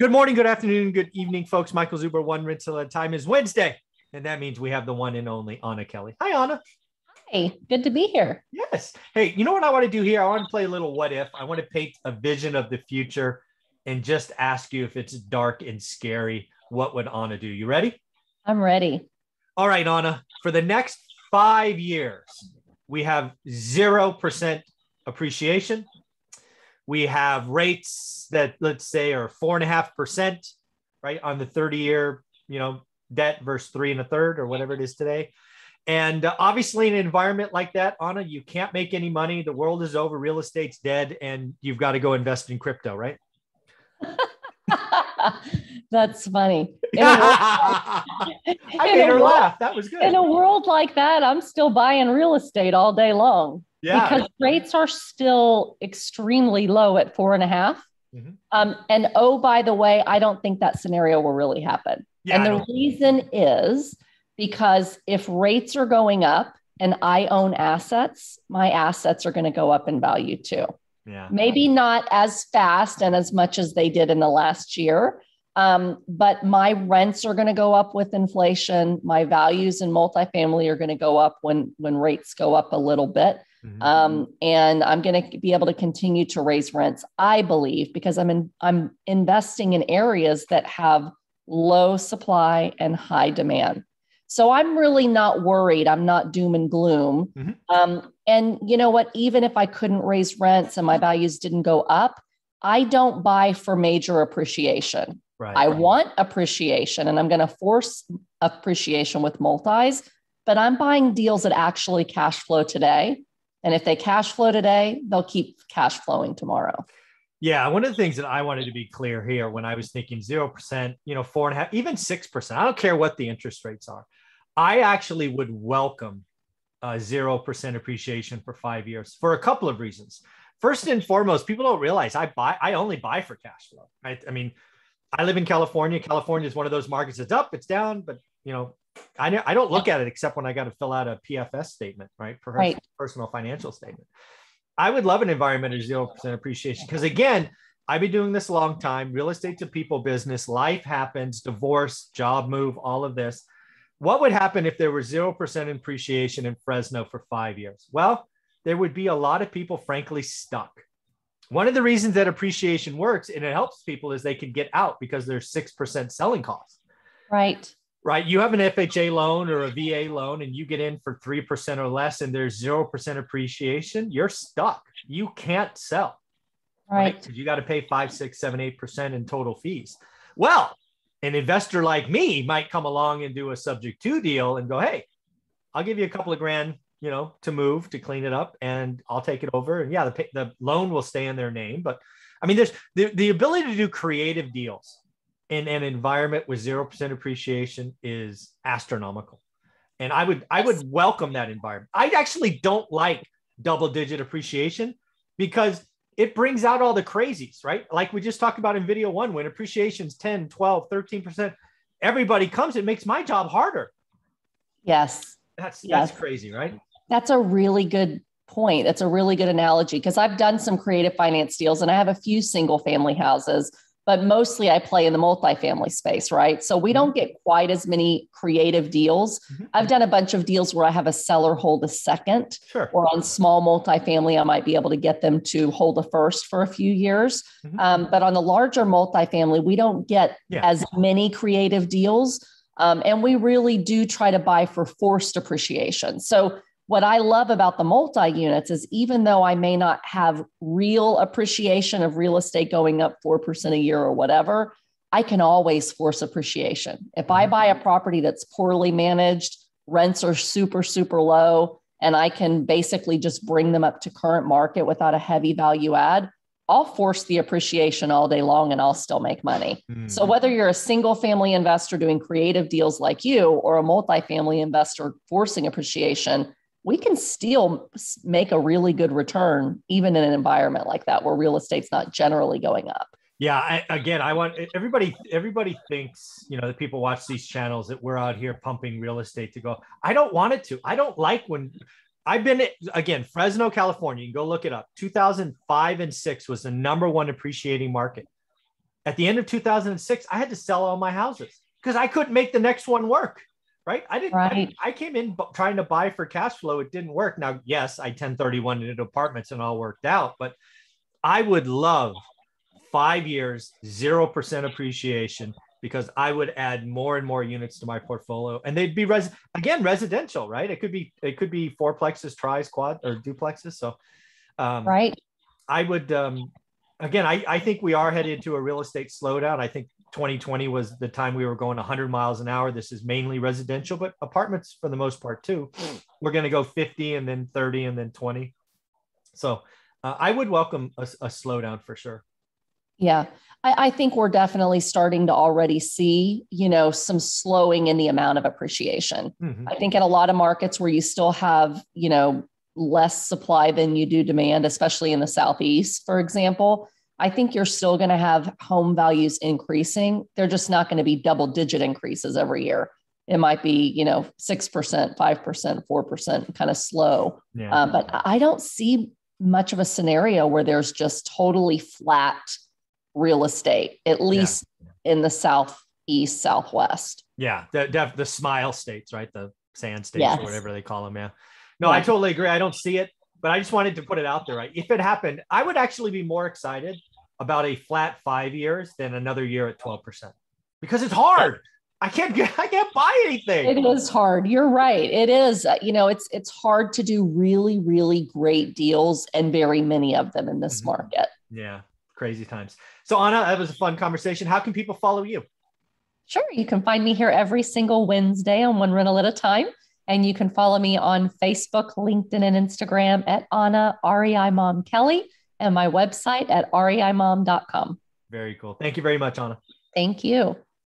Good morning, good afternoon, good evening, folks. Michael Zuber, one rental at a time is Wednesday. And that means we have the one and only Anna Kelly. Hi, Anna. Hi, good to be here. Yes. Hey, you know what I want to do here? I want to play a little what if. I want to paint a vision of the future and just ask you if it's dark and scary, what would Anna do? You ready? I'm ready. All right, Anna. For the next five years, we have 0% appreciation. We have rates that, let's say, are four and a half percent, right, on the 30 year, you know, debt versus three and a third or whatever it is today. And uh, obviously, in an environment like that, Anna, you can't make any money. The world is over, real estate's dead, and you've got to go invest in crypto, right? That's funny. I made her world, laugh. That was good. In a world like that, I'm still buying real estate all day long. Yeah. Because rates are still extremely low at four and a half. Mm-hmm. Um, and oh, by the way, I don't think that scenario will really happen. Yeah, and the reason is because if rates are going up and I own assets, my assets are going to go up in value too. Yeah. Maybe not as fast and as much as they did in the last year. Um, but my rents are going to go up with inflation. My values in multifamily are going to go up when when rates go up a little bit. Mm-hmm. Um, and I'm going to be able to continue to raise rents, I believe, because I'm in, I'm investing in areas that have low supply and high demand. So I'm really not worried. I'm not doom and gloom. Mm-hmm. Um, and you know what? Even if I couldn't raise rents and my values didn't go up, I don't buy for major appreciation. Right. I want appreciation and I'm going to force appreciation with multis, but I'm buying deals that actually cash flow today. And if they cash flow today, they'll keep cash flowing tomorrow. Yeah, one of the things that I wanted to be clear here when I was thinking zero percent, you know, four and a half, even six percent. I don't care what the interest rates are. I actually would welcome uh, zero percent appreciation for five years for a couple of reasons. First and foremost, people don't realize I buy. I only buy for cash flow. Right? I mean, I live in California. California is one of those markets that's up, it's down, but you know, I I don't look at it except when I got to fill out a PFS statement, right? For right. personal financial statement. I would love an environment of 0% appreciation because, again, I've been doing this a long time. Real estate to people business. Life happens, divorce, job move, all of this. What would happen if there were 0% appreciation in Fresno for five years? Well, there would be a lot of people, frankly, stuck. One of the reasons that appreciation works and it helps people is they can get out because there's 6% selling costs. Right right? You have an FHA loan or a VA loan and you get in for 3% or less and there's 0% appreciation, you're stuck. You can't sell. Right. Because right? you got to pay five, six, seven, eight percent in total fees. Well, an investor like me might come along and do a subject to deal and go, hey, I'll give you a couple of grand, you know, to move to clean it up and I'll take it over. And yeah, the, the loan will stay in their name. But I mean, there's the, the ability to do creative deals in an environment with 0% appreciation is astronomical. And I would I would welcome that environment. I actually don't like double digit appreciation because it brings out all the crazies, right? Like we just talked about in video one, when appreciation's 10, 12, 13%, everybody comes, it makes my job harder. Yes. That's yes. that's crazy, right? That's a really good point. That's a really good analogy because I've done some creative finance deals and I have a few single family houses but mostly I play in the multifamily space, right? So we don't mm-hmm. get quite as many creative deals. Mm-hmm. I've done a bunch of deals where I have a seller hold a second, sure. or on small multifamily, I might be able to get them to hold a first for a few years. Mm-hmm. Um, but on the larger multifamily, we don't get yeah. as many creative deals. Um, and we really do try to buy for forced appreciation. So what I love about the multi units is even though I may not have real appreciation of real estate going up 4% a year or whatever, I can always force appreciation. If I buy a property that's poorly managed, rents are super, super low, and I can basically just bring them up to current market without a heavy value add, I'll force the appreciation all day long and I'll still make money. Mm. So, whether you're a single family investor doing creative deals like you or a multifamily investor forcing appreciation, we can still make a really good return even in an environment like that where real estate's not generally going up. Yeah I, again i want everybody everybody thinks you know that people watch these channels that we're out here pumping real estate to go. I don't want it to. I don't like when i've been again fresno california you can go look it up. 2005 and 6 was the number one appreciating market. At the end of 2006, I had to sell all my houses because I couldn't make the next one work. Right. I didn't, right. I, I, came in trying to buy for cash flow. It didn't work. Now, yes, I 1031 into apartments and all worked out, but I would love five years, 0% appreciation because I would add more and more units to my portfolio and they'd be res again, residential, right? It could be, it could be fourplexes, tries, quad or duplexes. So, um, right. I would, um, again, I, I think we are headed to a real estate slowdown. I think 2020 was the time we were going 100 miles an hour. This is mainly residential, but apartments for the most part too. We're going to go 50 and then 30 and then 20. So uh, I would welcome a, a, slowdown for sure. Yeah, I, I, think we're definitely starting to already see, you know, some slowing in the amount of appreciation. Mm-hmm. I think in a lot of markets where you still have, you know, less supply than you do demand, especially in the southeast, for example I think you're still going to have home values increasing. They're just not going to be double digit increases every year. It might be, you know, 6%, 5%, 4%, kind of slow. Yeah. Um, but I don't see much of a scenario where there's just totally flat real estate, at least yeah. in the southeast, southwest. Yeah. The, the smile states, right? The sand states yes. or whatever they call them. Yeah. No, yeah. I totally agree. I don't see it but I just wanted to put it out there. Right? If it happened, I would actually be more excited about a flat five years than another year at 12% because it's hard. I can't get, I can't buy anything. It is hard. You're right. It is, uh, you know, it's, it's hard to do really, really great deals and very many of them in this mm-hmm. market. Yeah. Crazy times. So Anna, that was a fun conversation. How can people follow you? Sure. You can find me here every single Wednesday on one rental at a time. And you can follow me on Facebook, LinkedIn, and Instagram at Anna REI Mom Kelly and my website at reimom.com. Very cool. Thank you very much, Anna. Thank you.